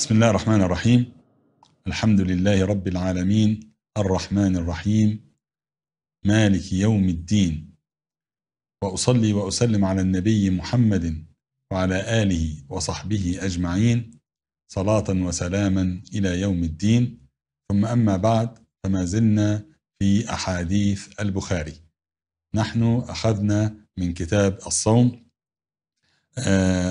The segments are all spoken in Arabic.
بسم الله الرحمن الرحيم الحمد لله رب العالمين الرحمن الرحيم مالك يوم الدين واصلي واسلم على النبي محمد وعلى اله وصحبه اجمعين صلاه وسلاما إلى يوم الدين ثم اما بعد فما زلنا في احاديث البخاري نحن اخذنا من كتاب الصوم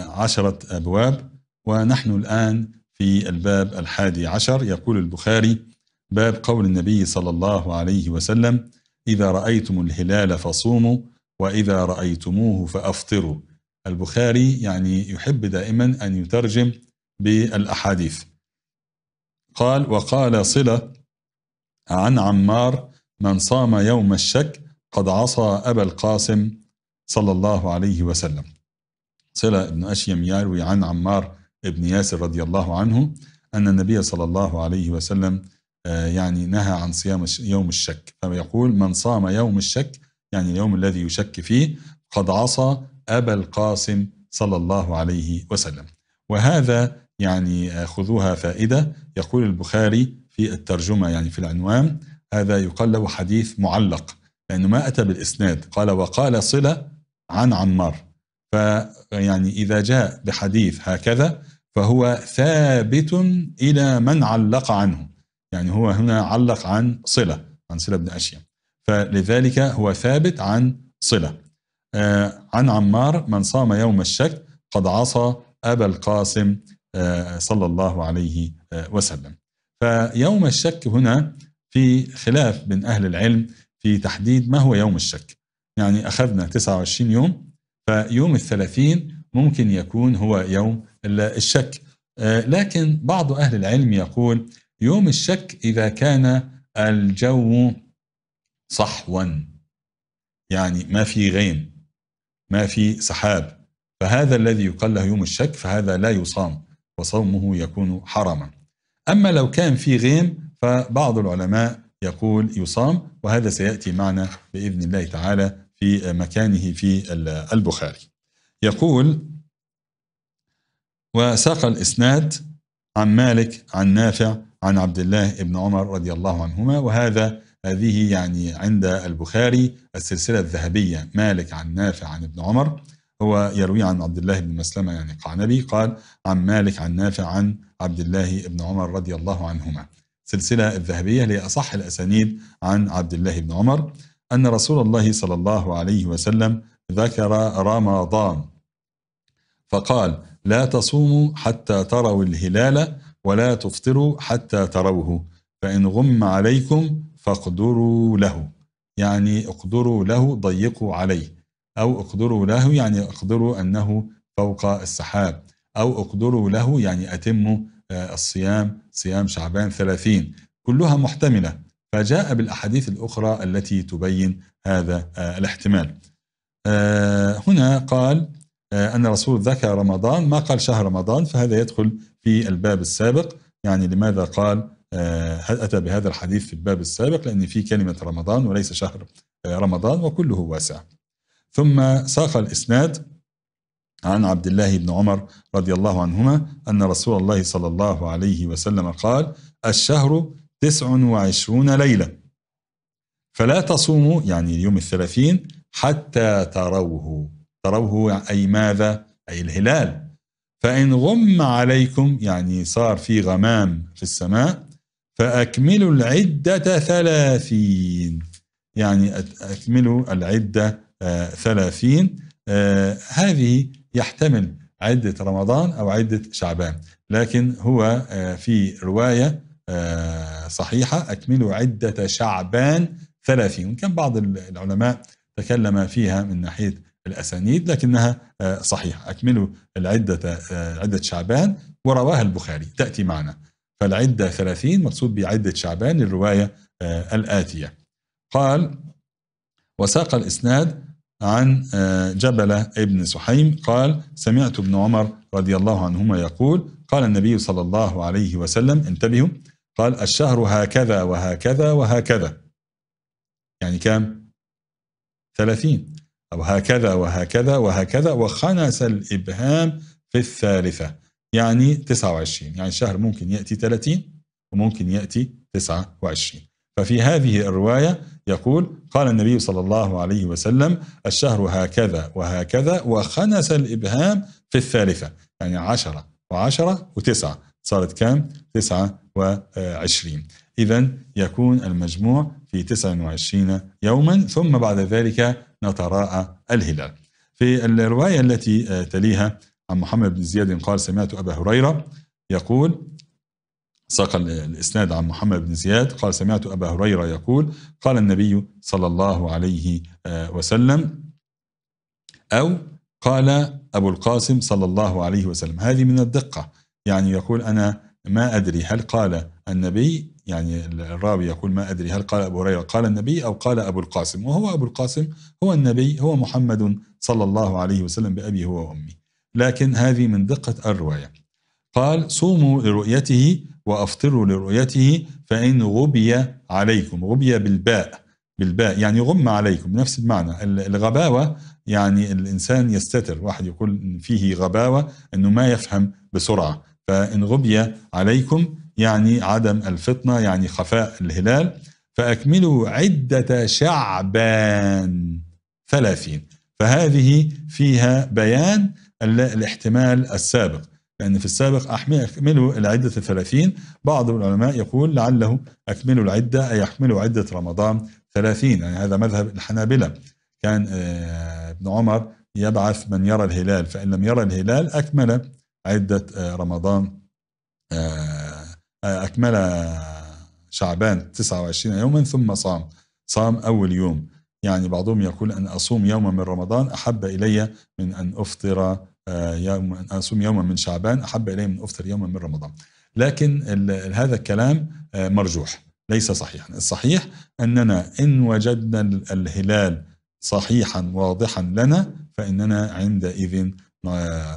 عشره ابواب ونحن الان في الباب الحادي عشر يقول البخاري باب قول النبي صلى الله عليه وسلم إذا رأيتم الهلال فصوموا وإذا رأيتموه فأفطروا. البخاري يعني يحب دائما أن يترجم بالأحاديث. قال وقال صلة عن عمار من صام يوم الشك قد عصى أبا القاسم صلى الله عليه وسلم. صلة بن أشيم يروي عن عمار ابن ياسر رضي الله عنه أن النبي صلى الله عليه وسلم يعني نهى عن صيام يوم الشك. فيقول من صام يوم الشك يعني اليوم الذي يشك فيه قد عصى أبا القاسم صلى الله عليه وسلم. وهذا يعني خذوها فائدة. يقول البخاري في الترجمة يعني في العنوان هذا يقال له حديث معلق لأنه ما أتى بالإسناد. قال وقال صلة عن عمار. فيعني إذا جاء بحديث هكذا فهو ثابت إلى من علق عنه. يعني هو هنا علق عن صلة عن صلة بن أشيم. فلذلك هو ثابت عن صلة. آه عن عمار من صام يوم الشك قد عصى أبا القاسم آه صلى الله عليه آه وسلم. فيوم الشك هنا في خلاف بين أهل العلم في تحديد ما هو يوم الشك. يعني أخذنا 29 يوم فيوم الثلاثين ممكن يكون هو يوم الشك. لكن بعض أهل العلم يقول يوم الشك إذا كان الجو صحوا يعني ما في غيم ما في سحاب. فهذا الذي يقال له يوم الشك فهذا لا يصام وصومه يكون حراما. أما لو كان في غيم فبعض العلماء يقول يصام وهذا سيأتي معنا بإذن الله تعالى في مكانه في البخاري. يقول وساق الإسناد عن مالك عن نافع عن عبد الله بن عمر رضي الله عنهما وهذا هذه يعني عند البخاري السلسلة الذهبية. مالك عن نافع عن ابن عمر هو يروي عن عبد الله بن مسلمة يعني قعنبي قال عن مالك عن نافع عن عبد الله بن عمر رضي الله عنهما. سلسلة الذهبية لأصح الأسانيد عن عبد الله بن عمر. أن رسول الله صلى الله عليه وسلم ذكر رمضان فقال لا تصوموا حتى تروا الهلال ولا تفطروا حتى تروه. فإن غم عليكم فاقدروا له. يعني اقدروا له ضيقوا عليه. أو اقدروا له يعني اقدروا أنه فوق السحاب. أو اقدروا له يعني أتموا الصيام صيام شعبان ثلاثين. كلها محتملة. فجاء بالأحاديث الأخرى التي تبين هذا الاحتمال. هنا قال أن الرسول ذكر رمضان ما قال شهر رمضان فهذا يدخل في الباب السابق. يعني لماذا قال أتى بهذا الحديث في الباب السابق؟ لأن في كلمة رمضان وليس شهر رمضان وكله واسع. ثم ساق الإسناد عن عبد الله بن عمر رضي الله عنهما أن رسول الله صلى الله عليه وسلم قال الشهر تسع وعشرون ليلة فلا تصوموا يعني اليوم الثلاثين حتى تروه تروه أي ماذا؟ أي الهلال. فإن غم عليكم يعني صار في غمام في السماء فأكملوا العدة ثلاثين. يعني أكملوا العدة آه ثلاثين. آه هذه يحتمل عدة رمضان أو عدة شعبان. لكن هو آه في رواية صحيحة أكملوا عدة شعبان ثلاثين. كان بعض العلماء تكلم فيها من ناحية الأسانيد لكنها صحيحة أكملوا العدة عدة شعبان ورواها البخاري. تأتي معنا. فالعدة ثلاثين مقصود بعدة شعبان الرواية الآتية. قال وساق الإسناد عن جبلة ابن سحيم. قال سمعت ابن عمر رضي الله عنهما يقول قال النبي صلى الله عليه وسلم انتبهوا. قال الشهر هكذا وهكذا وهكذا. يعني كم ثلاثين. أو هكذا وهكذا وهكذا وخنس الإبهام في الثالثة يعني 29 يعني الشهر ممكن يأتي 30 وممكن يأتي 29 ففي هذه الرواية يقول قال النبي صلى الله عليه وسلم الشهر هكذا وهكذا وخنس الإبهام في الثالثة يعني عشرة وعشرة وتسعة صارت كام؟ تسعة وعشرين إذا يكون المجموع في 29 يوما ثم بعد ذلك نتراءى الهلال. في الرواية التي تليها عن محمد بن زياد قال سمعت أبا هريرة يقول ساق الإسناد عن محمد بن زياد قال سمعت أبا هريرة يقول قال النبي صلى الله عليه وسلم أو قال أبو القاسم صلى الله عليه وسلم. هذه من الدقة. يعني يقول أنا ما أدري هل قال النبي يعني الراوي يقول ما أدري هل قال أبو هريرة قال النبي أو قال أبو القاسم وهو أبو القاسم هو النبي هو محمد صلى الله عليه وسلم بأبي هو وأمي لكن هذه من دقة الرواية. قال صوموا لرؤيته وأفطروا لرؤيته فإن غبي عليكم. غبي بالباء بالباء يعني غم عليكم بنفس المعنى. الغباوة يعني الإنسان يستتر. واحد يقول فيه غباوة أنه ما يفهم بسرعة. فإن غبي عليكم يعني عدم الفطنة يعني خفاء الهلال فأكملوا عدة شعبان ثلاثين. فهذه فيها بيان الاحتمال السابق. لأن في السابق أكملوا العدة الثلاثين بعض العلماء يقول لعله أكملوا العدة أي يحملوا عدة رمضان ثلاثين. يعني هذا مذهب الحنابلة. كان ابن عمر يبعث من يرى الهلال فإن لم يرى الهلال أكمل عدة رمضان أكمل شعبان 29 يوما ثم صام. صام أول يوم. يعني بعضهم يقول أن أصوم يوما من رمضان أحب إلي من أن أفطر يوم أن أصوم يوما من شعبان أحب إلي من أفطر يوما من رمضان. لكن هذا الكلام مرجوح ليس صحيحا. الصحيح أننا إن وجدنا الهلال صحيحا واضحا لنا فإننا عندئذ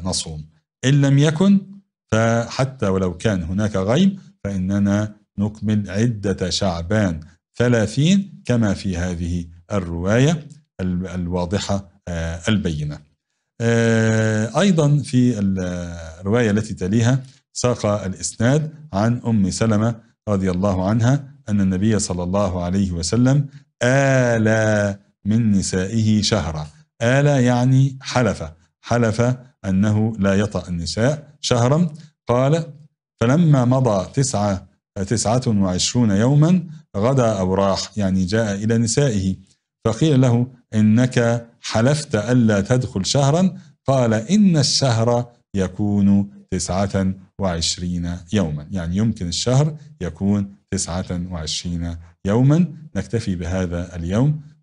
نصوم. إن لم يكن فحتى ولو كان هناك غيب فإننا نكمل عدة شعبان ثلاثين كما في هذه الرواية الواضحة البينة. أيضا في الرواية التي تليها ساق الإسناد عن أم سلمة رضي الله عنها أن النبي صلى الله عليه وسلم آلى من نسائه شهرا. آلى يعني حلف حلف أنه لا يطأ النساء شهرا. قال فلما مضى تسعة تسعة وعشرون يوما غدا أو راح يعني جاء إلى نسائه فقيل له إنك حلفت ألا تدخل شهرا؟ قال إن الشهر يكون تسعة وعشرين يوما. يعني يمكن الشهر يكون تسعة وعشرين يوما. نكتفي بهذا اليوم.